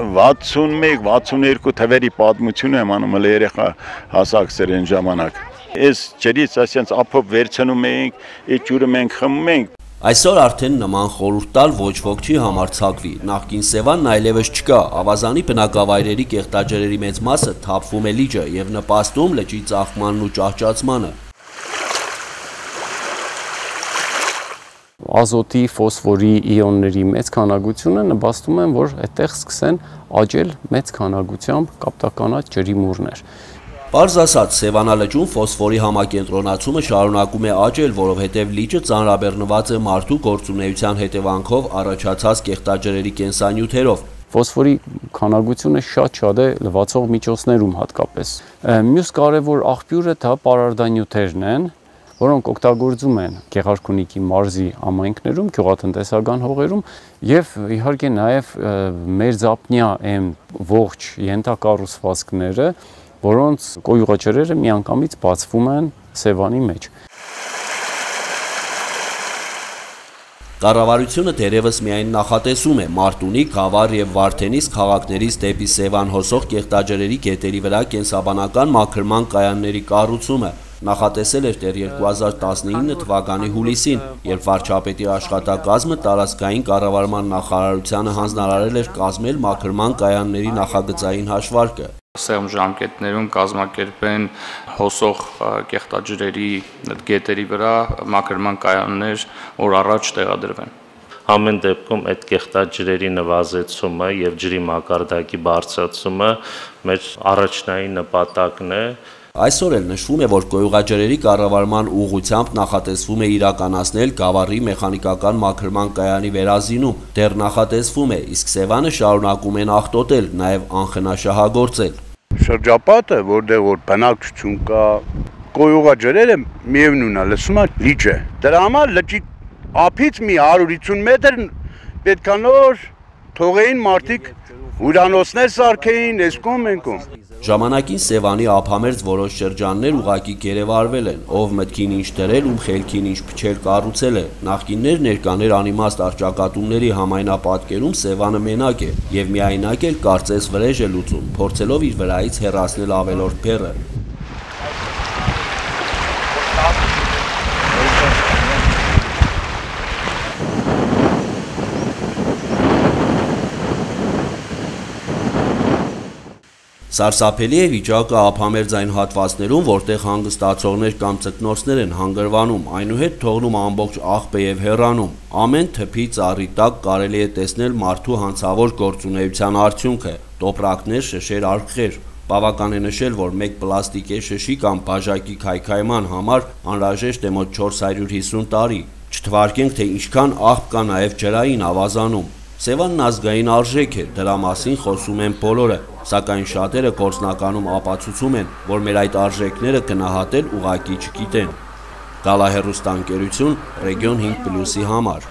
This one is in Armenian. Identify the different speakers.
Speaker 1: 61-62 թվերի պատմություն եմ անում հələ երեխա հասակսեր են ժամանակ։ Այս ջրից ասենց ապով վերցնում էինք, այդ ջուրը մենք խմում էինք։
Speaker 2: Այսօր արդեն նման խորհուրդ տալ ոչ ոք չի համարցակվի։ Նախկին Սևանն այլևս չկա։ Ավազանի բնակավայրերի կեղտաջրերի մեծ մասը թափվում է լիճը եւ նպաստում լճի ծաղկմանն ու ճահճացմանը։
Speaker 3: ազոտի, ֆոսֆորի իոնների մեծ քանակությունը նպաստում են, որ այդտեղ սկսեն աճել մեծ քանակությամբ կապտականած ջրի մուրներ։
Speaker 2: Պարզ ասած, Սևանալճում ֆոսֆորի համակենտրոնացումը շարունակում է աճել, որովհետև լիճը ծանրաբեռնված է մարդու գործունեության հետևանքով առաջացած կեղտաջրերի կենսանյութերով։
Speaker 3: Ֆոսֆորի քանակությունը շատ-շատ է լվացող միջոցներում հատկապես։ Մյուս կարևոր աղբյուրը դա պարարտանյութերն են, որոնք օգտագործում են Գեղարքունիքի մարզի ամայնքներում, գյուղատնտեսական հողերում եւ իհարկե նաեւ մեր զապնյա այն ողջ յենթակառուցվածքները, որոնց կոյուղաճրերը միանգամից բացվում են Սևանի մեջ։
Speaker 2: Կառավարությունը դերևս միայն նախատեսում է Մարտունի, Խավար եւ Վարդենիս քաղաքներից դեպի Սևան հոսող կեղտաջրերի գետերի վրա կենսաբանական մաքրման կայանների կառուցումը, նախատեսել էր դեռ 2019 թվականի հուլիսին, երբ վարչապետի աշխատակազմը տարածքային կառավարման նախարարությանը հանձնարարել էր կազմել մաքրման կայանների նախագծային հաշվարկը։
Speaker 4: Սեղմ ժամկետներում կազմակերպեն հոսող կեղտաջրերի գետերի վրա մաքրման կայաններ օր առաջ տեղադրվեն
Speaker 5: ամեն դեպքում այդ կեղտաջրերի նվազեցումը եւ ջրի մակարդակի բարձրացումը մեր առաջնային նպատակն է
Speaker 2: Այսօր էլ նշվում է, որ գոյուղաջրերի կառավարման ուղղությամբ նախատեսվում է իրականացնել Գավառի մեխանիկական մաքրման կայանի վերազինում։ Դեռ նախատեսվում է, իսկ Սևանը շարունակում են աղտոտել, նաև անխնաշահագործել։
Speaker 1: Շրջապատը, որտեղ որ բնակչություն կա, գոյուղաջրերը միևնույնն է, լսում է լիճը։ Դրա համար լճի ափից մի 150 մետր պետքա նոր թողեին մարդիկ հյուրանոցներ սարքեին, այս կողմ են կողմ։
Speaker 2: Ժամանակին Սևանի ափամերձ որոշ շրջաններ ուղակի գերեվարվել են, ով մտքին ինչ դրել, ում խելքին ինչ փչել կառուցել է։ Նախկիններ ներկաներ անիմաստ արճակատումների համայնապատկերում Սևանը մենակ է եւ միայնակ էլ կարծես վրեժ է լուծում, փորձելով իր վրայից հեռացնել ավելորդ բեռը։ Սարսափելի է վիճակը ափամերձ այն հատվածներում, որտեղ հանգստացողներ կամ ծկնորսներ են հանգրվանում, այնուհետ թողնում ամբողջ աղբը եւ հեռանում։ Ամեն թփի ծառի տակ կարելի է տեսնել մարդու հանցավոր գործունեության արդյունքը՝ տոպրակներ, շշեր, արկղեր։ Բավական է նշել, որ մեկ պլաստիկե շշի կամ բաժակի քայքայման համար անհրաժեշտ է մոտ 450 տարի։ Չթվարկենք, թե ինչքան աղբ կա նաև ջրային ավազանում։ Սևանն ազգային արժեք է, դրա մասին խոսում են բոլորը, սակայն շատերը գործնականում ապացուցում են, որ մեր այդ արժեքները գնահատել ուղակի չգիտեն։ Գալահերուստանկերություն Ռեգիոն 5+-ի համար։